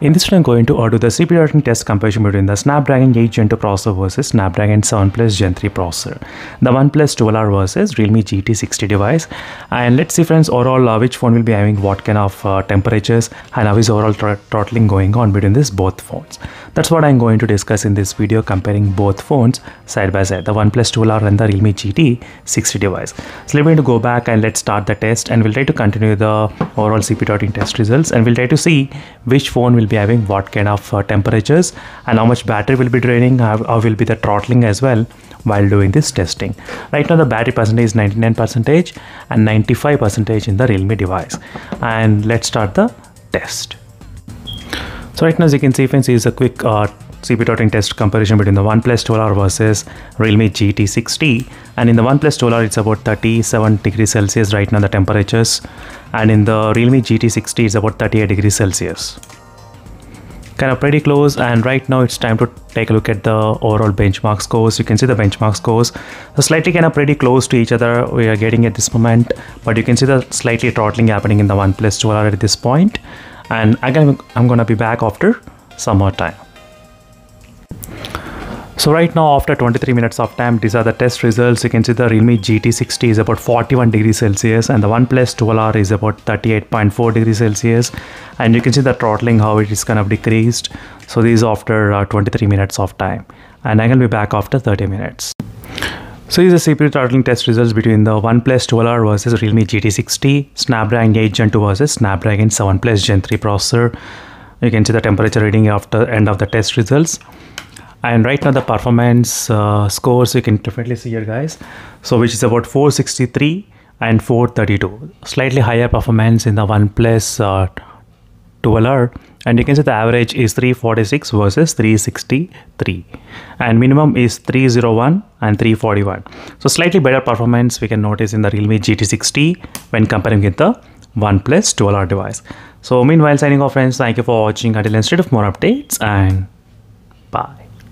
In this video, I'm going to do the CPU rating test comparison between the Snapdragon 8 Gen 2 processor versus Snapdragon 7 Plus Gen 3 processor. The OnePlus 12R versus Realme GT 6T device. And let's see friends, overall uh, which phone will be having what kind of uh, temperatures and how is overall throttling going on between these both phones. That's what I'm going to discuss in this video comparing both phones side by side, the OnePlus 12R and the Realme GT 6T device. So let me to go back and let's start the test and we'll try to continue the overall CPU throttling test results and we'll try to see which phone will be having what kind of uh, temperatures and how much battery will be draining how will be the throttling as well while doing this testing. Right now the battery percentage is 99 percentage and 95 percentage in the realme device. And let's start the test. So right now as you can see friends is a quick uh, CPU throttling test comparison between the OnePlus 12R versus Realme GT 6T and in the OnePlus 12R it's about 37 degrees Celsius right now the temperatures. And in the Realme GT 6T it's about 38 degrees Celsius kind of pretty close and right now it's time to take a look at the overall benchmark scores. You can see the benchmark scores. So slightly kind of pretty close to each other we are getting at this moment but you can see the slightly throttling happening in the OnePlus 12R at this point. point. And again I'm gonna be back after some more time so right now after 23 minutes of time, these are the test results. You can see the Realme GT 6T is about 41 degrees Celsius and the OnePlus 12R is about 38.4 degrees Celsius. And you can see the throttling, how it is kind of decreased. So these after uh, 23 minutes of time. And I will be back after 30 minutes. So these are CPU throttling test results between the OnePlus 12R versus Realme GT 6T, Snapdragon 8 Gen 2 versus Snapdragon 7 Plus Gen 3 processor. You can see the temperature reading after end of the test results and right now the performance uh, scores you can definitely see here guys. So which is about 463 and 432 slightly higher performance in the OnePlus uh, 12R and you can see the average is 346 versus 363 and minimum is 301 and 341 so slightly better performance we can notice in the Realme GT 6T when comparing with the OnePlus 12R device. So meanwhile signing off friends thank you for watching. Until instead of more updates and bye